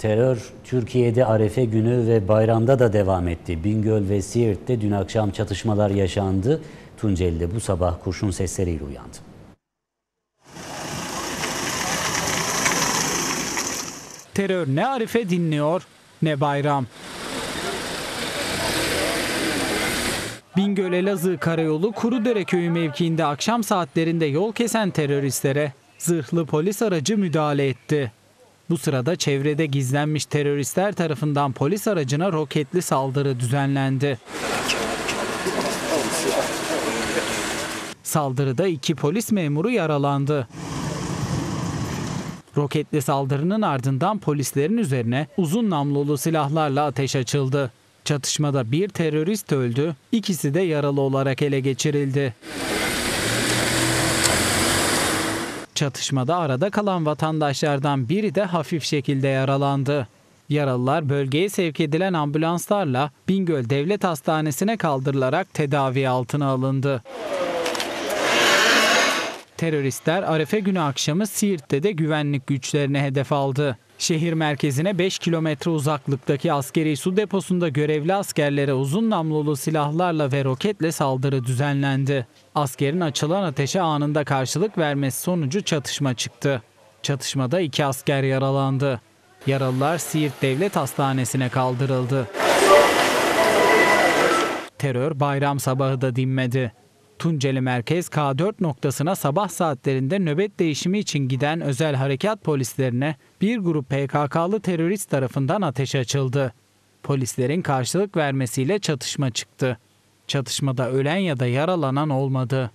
Terör Türkiye'de Arefe günü ve bayramda da devam etti. Bingöl ve Siirt'te dün akşam çatışmalar yaşandı. Tunceli'de bu sabah kurşun sesleriyle uyandı. Terör ne Arife dinliyor ne bayram. Bingöl Elazığ Karayolu Kurudere Köyü mevkiinde akşam saatlerinde yol kesen teröristlere zırhlı polis aracı müdahale etti. Bu sırada çevrede gizlenmiş teröristler tarafından polis aracına roketli saldırı düzenlendi. Saldırıda iki polis memuru yaralandı. Roketli saldırının ardından polislerin üzerine uzun namlulu silahlarla ateş açıldı. Çatışmada bir terörist öldü, ikisi de yaralı olarak ele geçirildi. Çatışmada arada kalan vatandaşlardan biri de hafif şekilde yaralandı. Yaralılar bölgeye sevk edilen ambulanslarla Bingöl Devlet Hastanesi'ne kaldırılarak tedavi altına alındı. Teröristler Arefe günü akşamı Siirt'te de güvenlik güçlerine hedef aldı. Şehir merkezine 5 kilometre uzaklıktaki askeri su deposunda görevli askerlere uzun namlulu silahlarla ve roketle saldırı düzenlendi. Askerin açılan ateşe anında karşılık vermesi sonucu çatışma çıktı. Çatışmada iki asker yaralandı. Yaralılar Siirt Devlet Hastanesi'ne kaldırıldı. Terör bayram sabahı da dinmedi. Tunceli Merkez K4 noktasına sabah saatlerinde nöbet değişimi için giden özel harekat polislerine bir grup PKK'lı terörist tarafından ateş açıldı. Polislerin karşılık vermesiyle çatışma çıktı. Çatışmada ölen ya da yaralanan olmadı.